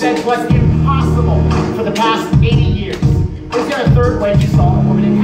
said was impossible for the past 80 years. Is there a third way to solve a woman